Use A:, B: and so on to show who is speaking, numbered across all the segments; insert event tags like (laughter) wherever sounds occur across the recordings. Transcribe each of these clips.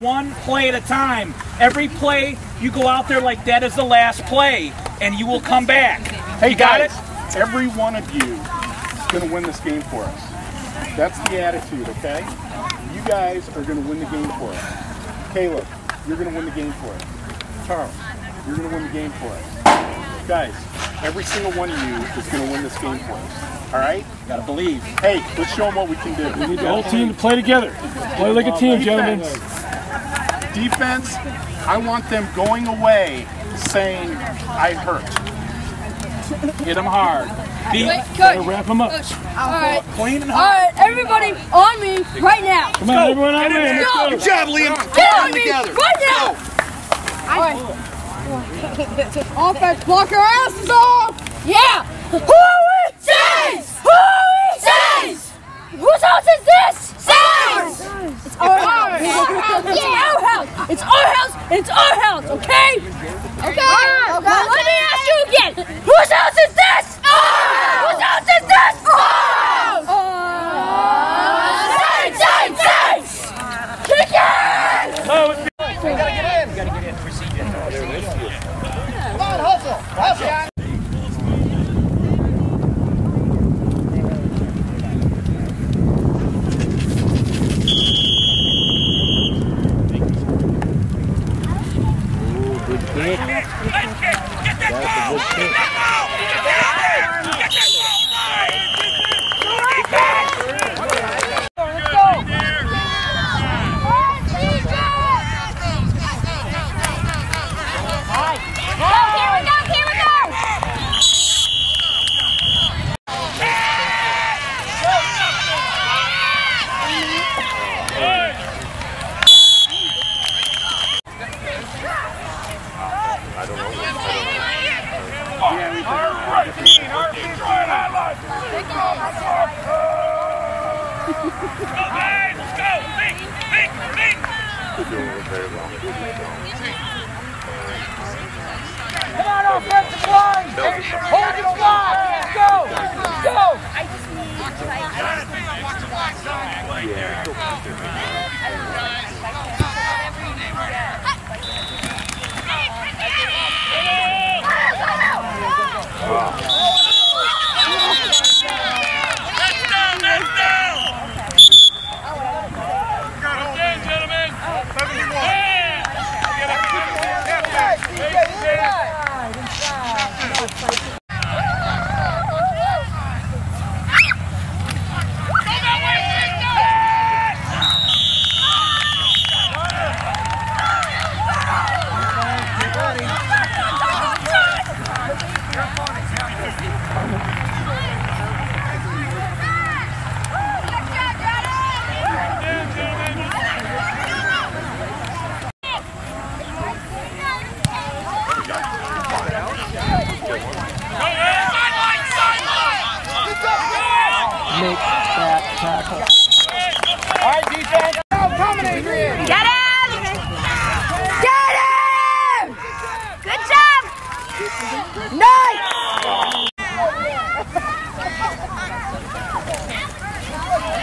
A: One play at a time. Every play, you go out there like that is the last play, and you will come back.
B: Hey
A: You got
B: guys, every one of you is going to win this game for us. That's the attitude, okay? You guys are going to win the game for us. Caleb, you're going to win the game for us. Charles, you're going to win the game for us. Guys, every single one of you is going to win this game for us. All right?
A: Gotta believe.
B: Hey, let's show them what we can do.
C: We need the whole team to play together. Play like a team, gentlemen.
B: Defense, I want them going away saying, I hurt.
A: Hit them hard. Be
D: Wait, coach.
C: wrap them up.
D: All right,
A: clean and
D: all
A: hard.
D: right, everybody on me right now.
C: Come on, everyone on me. Let's go.
D: Good
E: job, Liam.
D: Get on me right now. All right. (laughs) Offense, block your asses off. Yeah. (laughs) Who are we? Saints. Who are we? Saints. Whose house is this? Saints. It's our house. It's our house. It's our house. It's our house. Okay. Now let me ask you again. Whose house is this? Ours. Whose house is this? Ours. Saints. Saints. Saints. Kick it.
C: Make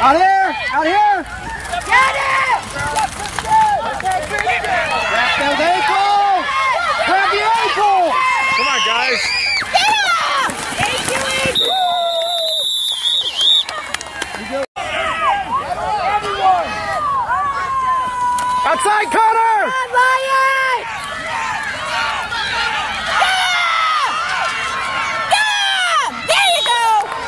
E: Out here! Out here!
F: Get him!
E: Grab those ankles! Grab the ankle!
B: Come on, guys.
F: Get! Thank you,
E: Outside, Connor!
F: Lion! There you go!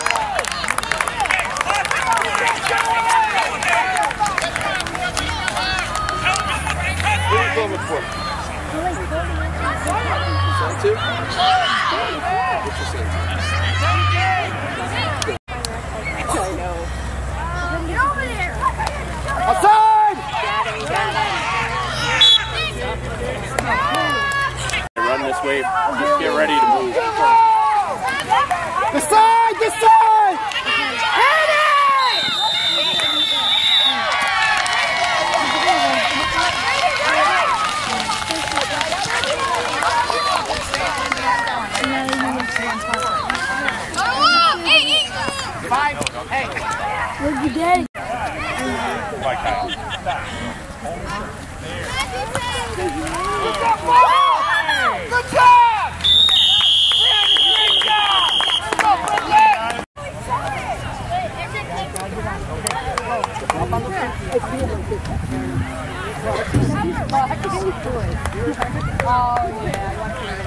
F: Get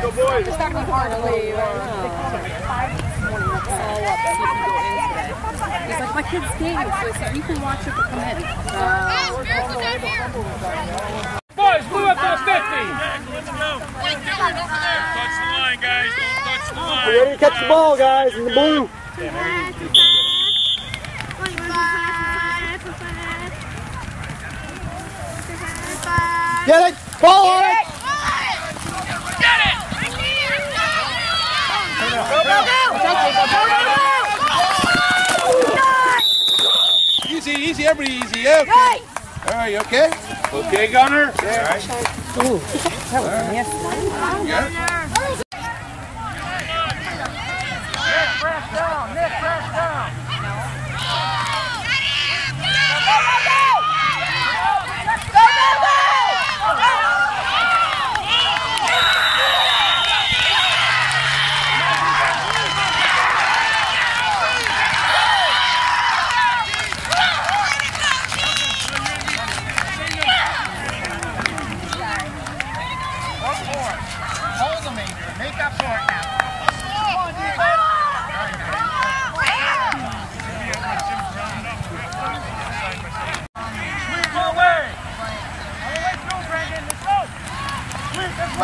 G: Oh, boys!
H: It's not going to hard to leave. Oh, what?
I: He's like, my kid's game, so I said, you can watch it, but come in.
J: Boys, move up to the 50.
A: Touch the line, guys. Don't touch the line.
K: Ready to catch the ball, guys, in the blue. Get it! Ball on it!
A: Easy, easy, everybody easy. Yeah, okay. All right, you okay?
G: Okay, Gunner?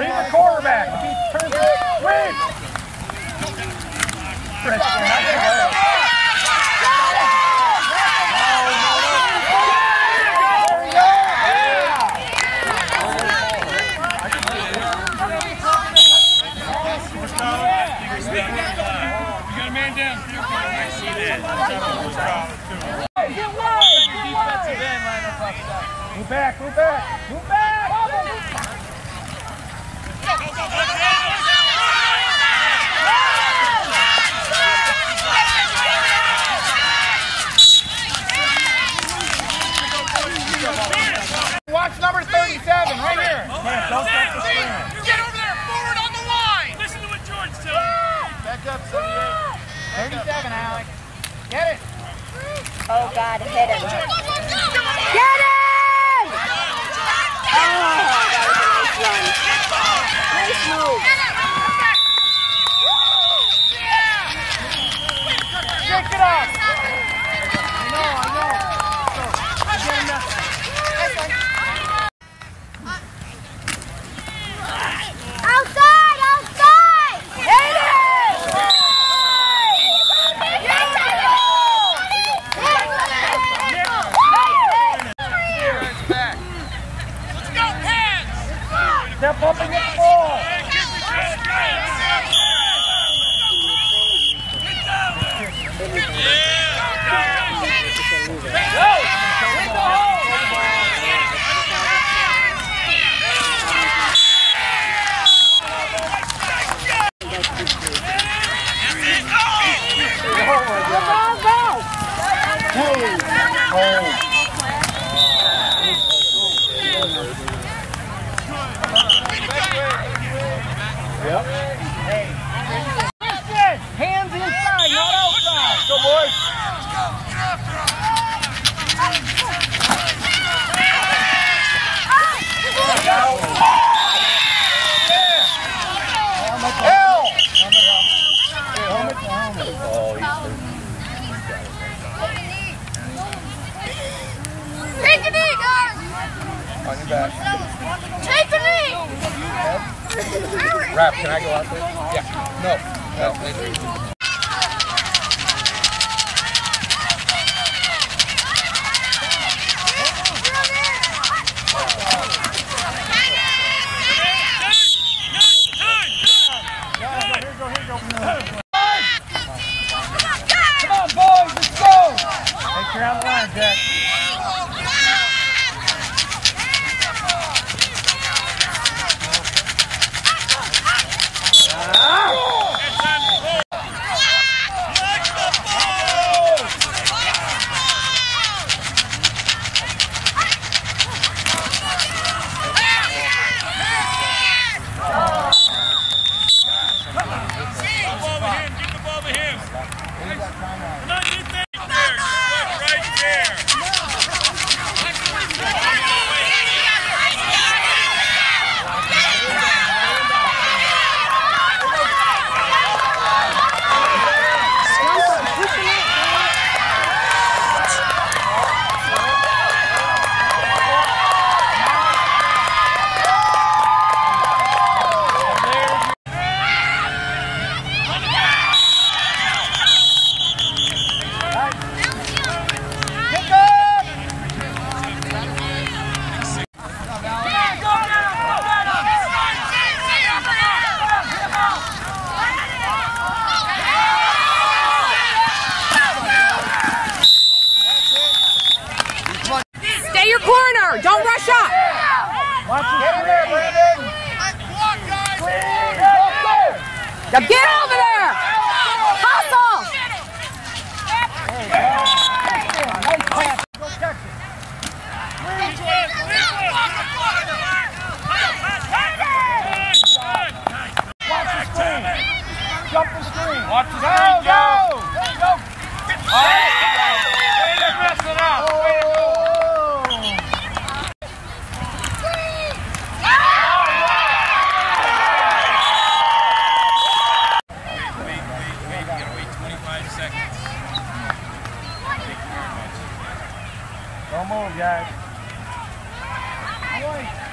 D: Bring the quarterback. If he turns it, win.
A: That.
D: Move back, move back, move back.
L: Can I go out there? Yeah. No. No.
D: Now get over there! Hustle!
A: Jump. Watch the screen, Joe. Go. All right. Way to mess it up. Way to go.
M: Wait, wait, wait, wait. We gotta wait 25 seconds. Thank you